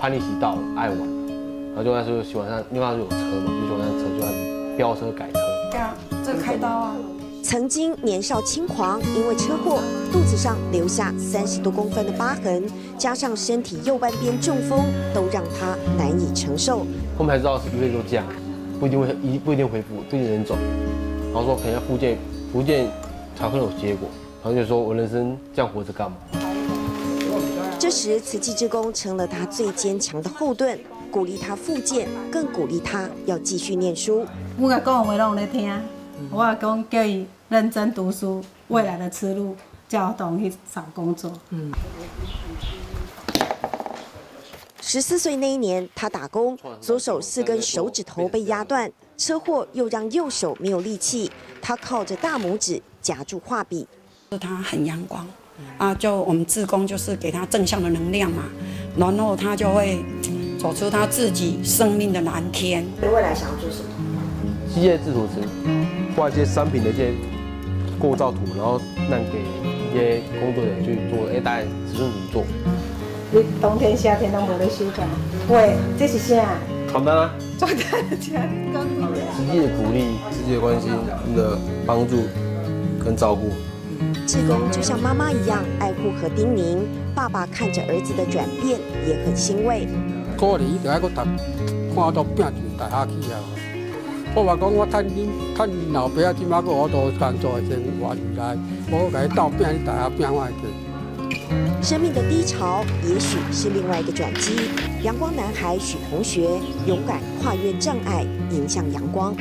叛逆期到了，爱玩，然后就那时候喜欢上，因为那时候有车嘛，就喜欢上车，就开始飙车改车。对啊，这个开刀啊。曾经年少轻狂，因为车祸肚子上留下三十多公分的疤痕，加上身体右半边中风，都让他难以承受。后面才知道一辈子都这样，不一定会一不一定恢复，不一定能走。然后说可能要复健，复健才会有结果。然后就说我人生这样活着干嘛？这时慈济之功成了他最坚强的后盾，鼓励他复健，更鼓励他要继续念书。我讲话拢在听，我讲叫伊。认真读书，未来的出路叫懂去找工作。嗯。十四岁那一年，他打工，左手四根手指头被压断，车祸又让右手没有力气，他靠着大拇指夹住画笔。他很阳光，啊，就我们自工就是给他正向的能量嘛，然后他就会走出他自己生命的蓝天。你未来想要做什么？机械制图师，画一些商品的一些。构造图，然后让给一些工作人员去做，哎，大概尺寸怎么做？你冬天夏天都没得休假？喂，这是啥？床单啊。床单，这样刚好。实际的鼓励，实际的关心，你的帮助跟照顾。志工就像妈妈一样爱护和叮咛，爸爸看着儿子的转变也很欣慰。大下去啊。我话讲，我趁恁趁老爸啊，即马个我都工作先活下来，我甲伊斗大。生命的低潮，也许是另外一个转机。阳光男孩许同学勇敢跨越障碍，迎向阳光。